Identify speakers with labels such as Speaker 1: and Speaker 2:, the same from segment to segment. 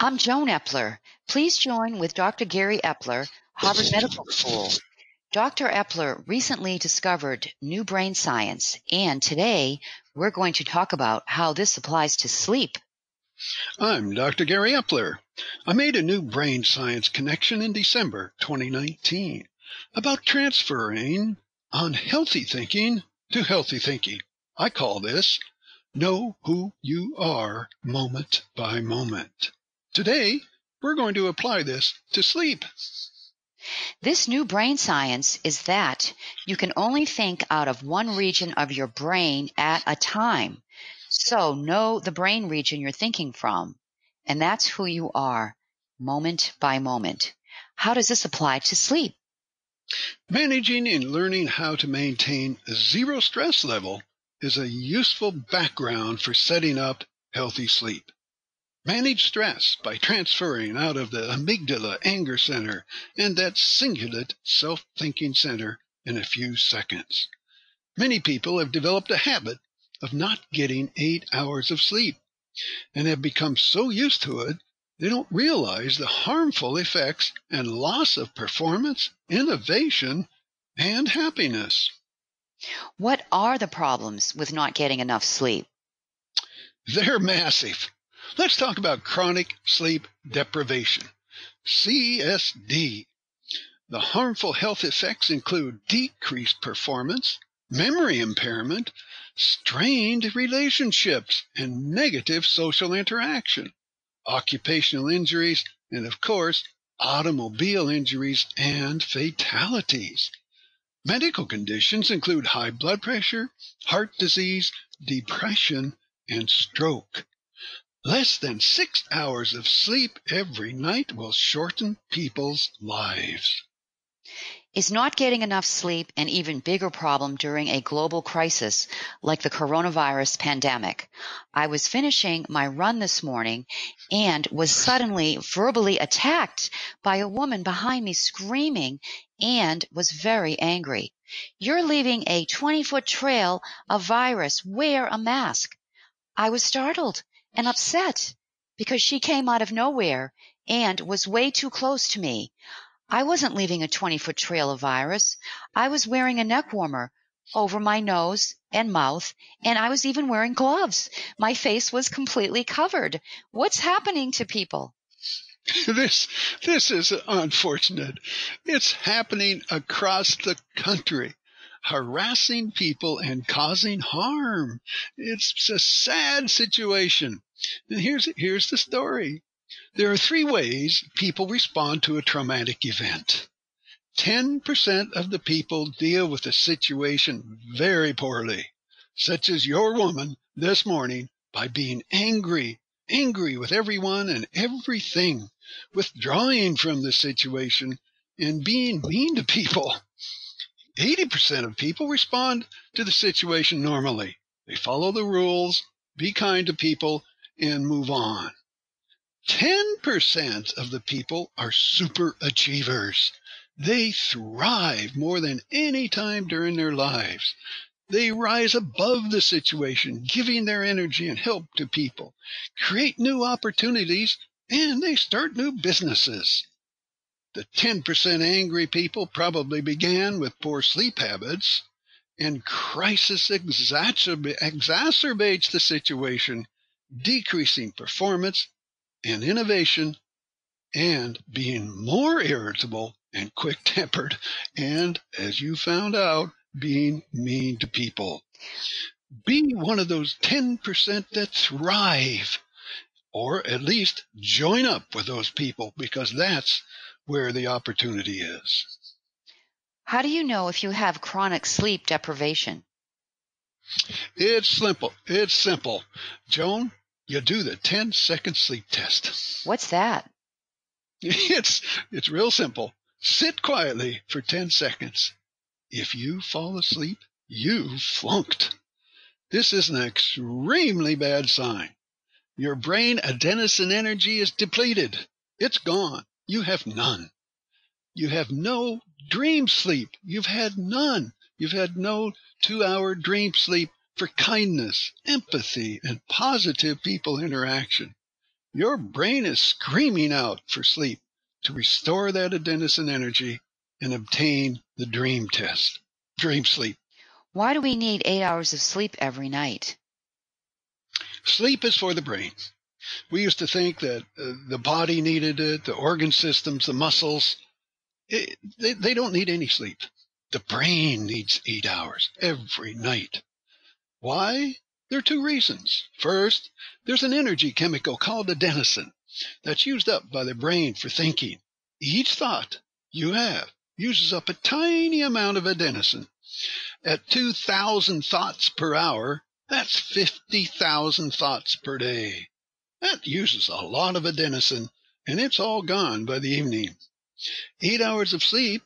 Speaker 1: I'm Joan Epler. Please join with Dr. Gary Epler, Harvard Medical School. Dr. Epler recently discovered new brain science, and today we're going to talk about how this applies to sleep.
Speaker 2: I'm Dr. Gary Epler. I made a new brain science connection in December 2019 about transferring unhealthy thinking to healthy thinking. I call this Know Who You Are Moment by Moment. Today, we're going to apply this to sleep.
Speaker 1: This new brain science is that you can only think out of one region of your brain at a time. So know the brain region you're thinking from, and that's who you are, moment by moment. How does this apply to sleep?
Speaker 2: Managing and learning how to maintain a zero stress level is a useful background for setting up healthy sleep. Manage stress by transferring out of the amygdala anger center and that cingulate self thinking center in a few seconds. Many people have developed a habit of not getting eight hours of sleep and have become so used to it they don't realize the harmful effects and loss of performance, innovation, and happiness.
Speaker 1: What are the problems with not getting enough sleep?
Speaker 2: They're massive. Let's talk about chronic sleep deprivation, CSD. The harmful health effects include decreased performance, memory impairment, strained relationships, and negative social interaction, occupational injuries, and of course, automobile injuries and fatalities. Medical conditions include high blood pressure, heart disease, depression, and stroke. Less than six hours of sleep every night will shorten people's lives.
Speaker 1: Is not getting enough sleep an even bigger problem during a global crisis like the coronavirus pandemic? I was finishing my run this morning and was suddenly verbally attacked by a woman behind me screaming and was very angry. You're leaving a 20 foot trail of virus. Wear a mask. I was startled and upset because she came out of nowhere and was way too close to me. I wasn't leaving a 20 foot trail of virus. I was wearing a neck warmer over my nose and mouth, and I was even wearing gloves. My face was completely covered. What's happening to people?
Speaker 2: This, this is unfortunate. It's happening across the country harassing people and causing harm. It's a sad situation. And here's, here's the story. There are three ways people respond to a traumatic event. 10% of the people deal with the situation very poorly, such as your woman this morning by being angry, angry with everyone and everything, withdrawing from the situation and being mean to people. 80% of people respond to the situation normally. They follow the rules, be kind to people, and move on. 10% of the people are super achievers. They thrive more than any time during their lives. They rise above the situation, giving their energy and help to people, create new opportunities, and they start new businesses. The 10% angry people probably began with poor sleep habits, and crisis exacerbates the situation, decreasing performance and innovation and being more irritable and quick tempered, and as you found out, being mean to people. Be one of those 10% that thrive, or at least join up with those people because that's where the opportunity is.
Speaker 1: How do you know if you have chronic sleep deprivation?
Speaker 2: It's simple. It's simple. Joan, you do the 10 second sleep test.
Speaker 1: What's that?
Speaker 2: It's, it's real simple. Sit quietly for 10 seconds. If you fall asleep, you flunked. This is an extremely bad sign. Your brain adenosine energy is depleted. It's gone. You have none. You have no dream sleep. You've had none. You've had no two hour dream sleep for kindness, empathy, and positive people interaction. your brain is screaming out for sleep to restore that adenosine energy and obtain the dream test, dream sleep.
Speaker 1: Why do we need eight hours of sleep every night?
Speaker 2: Sleep is for the brain. We used to think that uh, the body needed it, the organ systems, the muscles. It, they, they don't need any sleep. The brain needs eight hours every night. Why? There are two reasons. First, there's an energy chemical called adenosine that's used up by the brain for thinking. Each thought you have uses up a tiny amount of adenosine. At 2,000 thoughts per hour, that's 50,000 thoughts per day. That uses a lot of adenosine, and it's all gone by the evening. Eight hours of sleep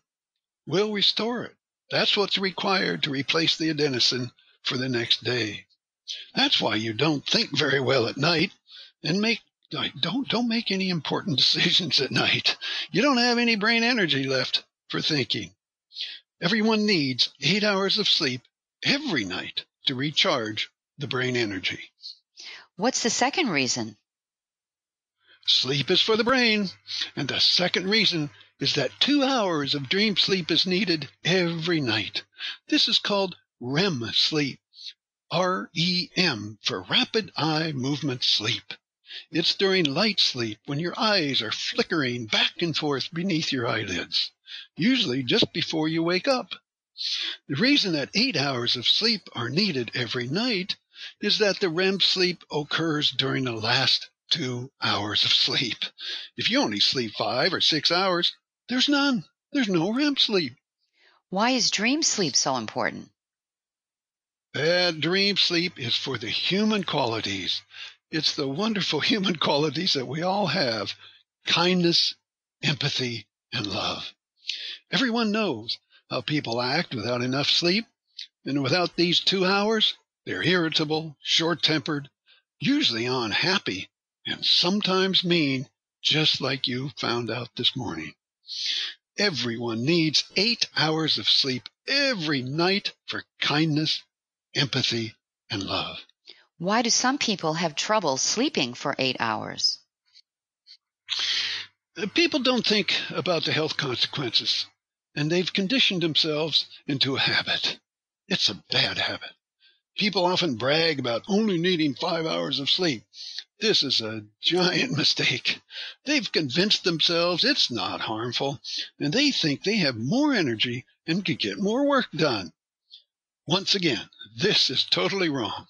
Speaker 2: will restore it. That's what's required to replace the adenosine for the next day. That's why you don't think very well at night and make don't don't make any important decisions at night. You don't have any brain energy left for thinking. Everyone needs 8 hours of sleep every night to recharge the brain energy.
Speaker 1: What's the second reason?
Speaker 2: Sleep is for the brain. And the second reason is that two hours of dream sleep is needed every night. This is called REM sleep. REM for rapid eye movement sleep. It's during light sleep when your eyes are flickering back and forth beneath your eyelids, usually just before you wake up. The reason that eight hours of sleep are needed every night is that the REM sleep occurs during the last two hours of sleep. If you only sleep five or six hours, there's none. There's no REM sleep.
Speaker 1: Why is dream sleep so important?
Speaker 2: That dream sleep is for the human qualities. It's the wonderful human qualities that we all have kindness, empathy, and love. Everyone knows how people act without enough sleep, and without these two hours, they're irritable, short tempered, usually unhappy, and sometimes mean, just like you found out this morning. Everyone needs eight hours of sleep every night for kindness, empathy, and love.
Speaker 1: Why do some people have trouble sleeping for eight hours?
Speaker 2: Uh, people don't think about the health consequences, and they've conditioned themselves into a habit. It's a bad habit. People often brag about only needing five hours of sleep. This is a giant mistake. They've convinced themselves it's not harmful, and they think they have more energy and can get more work done. Once again, this is totally wrong.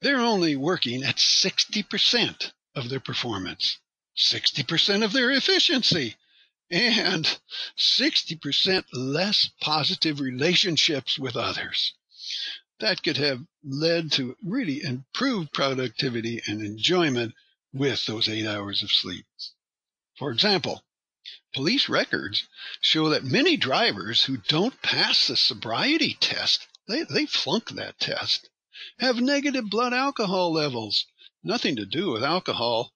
Speaker 2: They're only working at 60% of their performance, 60% of their efficiency, and 60% less positive relationships with others that could have led to really improved productivity and enjoyment with those eight hours of sleep. For example, police records show that many drivers who don't pass the sobriety test, they, they flunk that test, have negative blood alcohol levels. Nothing to do with alcohol.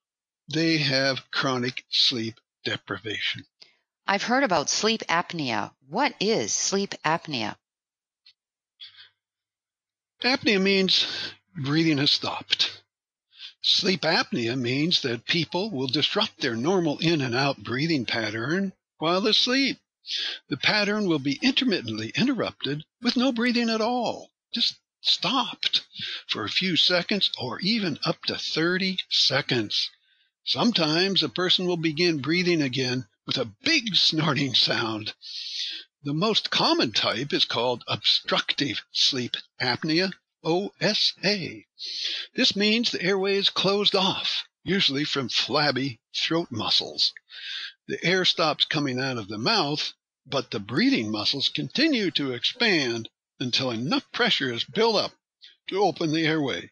Speaker 2: They have chronic sleep deprivation.
Speaker 1: I've heard about sleep apnea. What is sleep apnea?
Speaker 2: Apnea means breathing has stopped. Sleep apnea means that people will disrupt their normal in and out breathing pattern while asleep. The pattern will be intermittently interrupted with no breathing at all, just stopped for a few seconds or even up to 30 seconds. Sometimes a person will begin breathing again with a big snorting sound. The most common type is called obstructive sleep apnea, OSA. This means the airway is closed off, usually from flabby throat muscles. The air stops coming out of the mouth, but the breathing muscles continue to expand until enough pressure is built up to open the airway.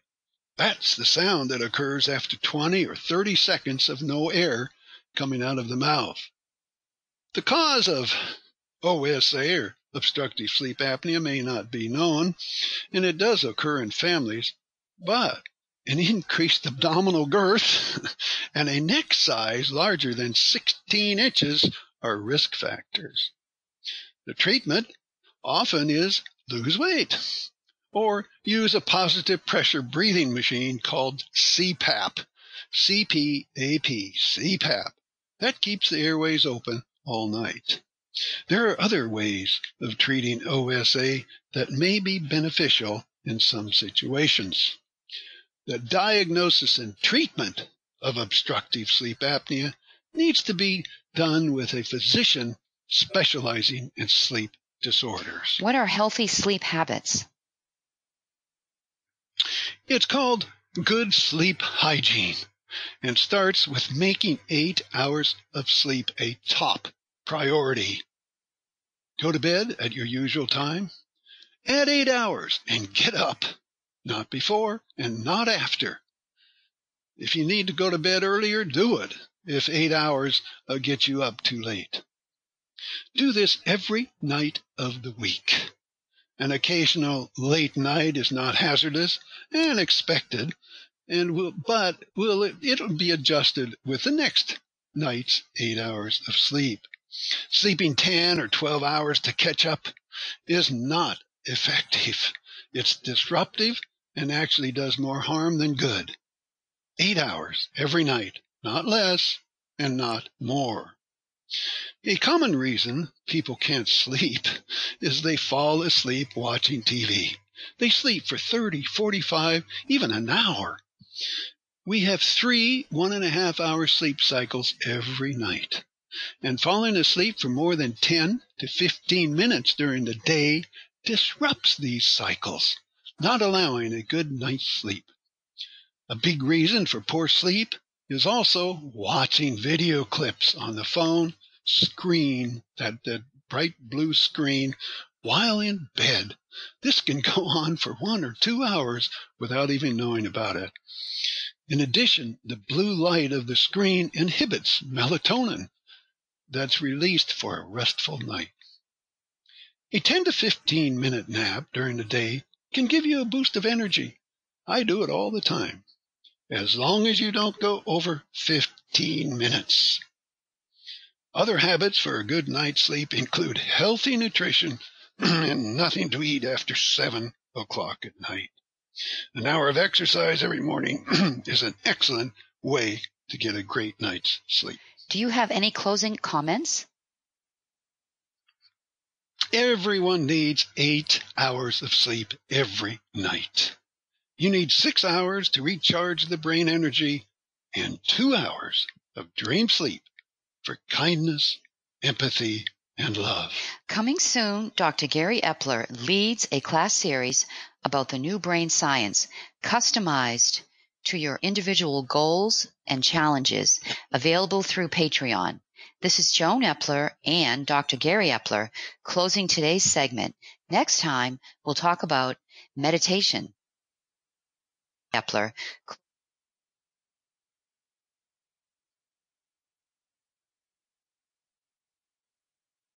Speaker 2: That's the sound that occurs after 20 or 30 seconds of no air coming out of the mouth. The cause of Oh, OSA or obstructive sleep apnea may not be known, and it does occur in families, but an increased abdominal girth and a neck size larger than 16 inches are risk factors. The treatment often is lose weight or use a positive pressure breathing machine called CPAP. CPAP, CPAP. That keeps the airways open all night. There are other ways of treating OSA that may be beneficial in some situations. The diagnosis and treatment of obstructive sleep apnea needs to be done with a physician specializing in sleep disorders.
Speaker 1: What are healthy sleep habits?
Speaker 2: It's called good sleep hygiene and starts with making eight hours of sleep a top priority. Go to bed at your usual time, add eight hours, and get up. Not before and not after. If you need to go to bed earlier, do it. If eight hours uh, get you up too late. Do this every night of the week. An occasional late night is not hazardous and expected, and will, but will it, it'll be adjusted with the next night's eight hours of sleep. Sleeping 10 or 12 hours to catch up is not effective. It's disruptive and actually does more harm than good. Eight hours every night, not less and not more. A common reason people can't sleep is they fall asleep watching TV. They sleep for 30, 45, even an hour. We have three one and a half hour sleep cycles every night. And falling asleep for more than 10 to 15 minutes during the day disrupts these cycles, not allowing a good night's sleep. A big reason for poor sleep is also watching video clips on the phone screen, that, that bright blue screen, while in bed. This can go on for one or two hours without even knowing about it. In addition, the blue light of the screen inhibits melatonin that's released for a restful night. A 10 to 15 minute nap during the day can give you a boost of energy. I do it all the time, as long as you don't go over 15 minutes. Other habits for a good night's sleep include healthy nutrition and nothing to eat after 7 o'clock at night. An hour of exercise every morning is an excellent way to get a great night's sleep.
Speaker 1: Do you have any closing comments?
Speaker 2: Everyone needs eight hours of sleep every night. You need six hours to recharge the brain energy and two hours of dream sleep for kindness, empathy, and love.
Speaker 1: Coming soon, Dr. Gary Epler leads a class series about the new brain science, customized to your individual goals and challenges, available through Patreon. This is Joan Epler and Dr. Gary Epler closing today's segment. Next time, we'll talk about meditation. Epler